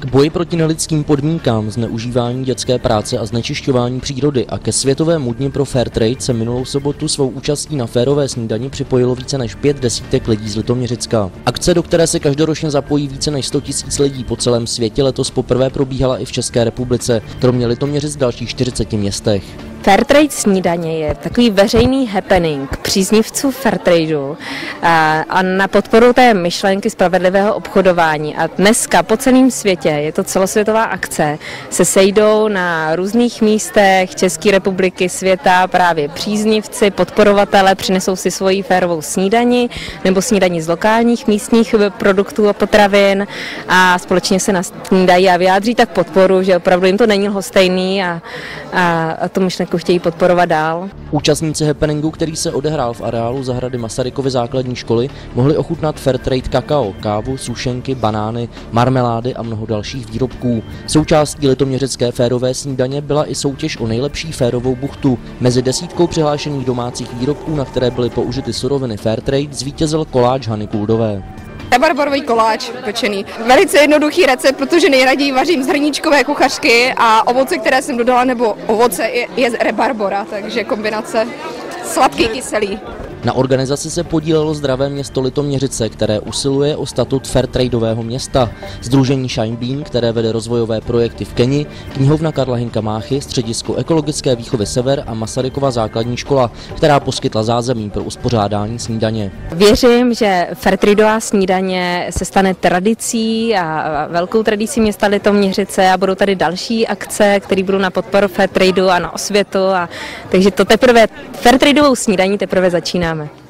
K boji proti nelidským podmínkám, zneužívání dětské práce a znečišťování přírody a ke světovému dni pro Fairtrade se minulou sobotu svou účastí na férové snídani připojilo více než pět desítek lidí z Litoměřicka. Akce, do které se každoročně zapojí více než 100 tisíc lidí po celém světě, letos poprvé probíhala i v České republice, kromě Litoměřic v dalších 40 městech. Fairtrade snídaně je takový veřejný happening příznivců Fairtradeu a, a na podporu té myšlenky spravedlivého obchodování. A dneska po celém světě, je to celosvětová akce, se sejdou na různých místech České republiky, světa právě příznivci, podporovatele, přinesou si svoji férovou snídani nebo snídani z lokálních místních produktů a potravin a společně se nasnídají a vyjádří tak podporu, že opravdu jim to není lhostejný a, a, a to myšlenku chtějí podporovat dál. Účastníci happeningu, který se odehrál v areálu zahrady Masarykovy základní školy, mohli ochutnat Fairtrade kakao, kávu, sušenky, banány, marmelády a mnoho dalších výrobků. Součástí litoměřické férové snídaně byla i soutěž o nejlepší férovou buchtu. Mezi desítkou přihlášených domácích výrobků, na které byly použity suroviny Fairtrade, zvítězil koláč Hany Kuldové. Rabarbarový koláč pečený. Velice jednoduchý recept, protože nejraději vařím z hrníčkové kuchařky a ovoce, které jsem dodala, nebo ovoce je, je rebarbora, takže kombinace sladký kyselý. Na organizaci se podílelo zdravé město Litoměřice, které usiluje o statut fairtradeového města, Združení Shinebean, které vede rozvojové projekty v Keni, knihovna Karla Hinka Máchy, středisko ekologické výchovy Sever a Masarykova základní škola, která poskytla zázemí pro uspořádání snídaně. Věřím, že fairtradeová snídaně se stane tradicí a velkou tradicí města Litoměřice a budou tady další akce, které budou na podporu fairtradeu a na osvětu. A, takže to teprve fairtradeovou snídaní teprve začíná. 看到没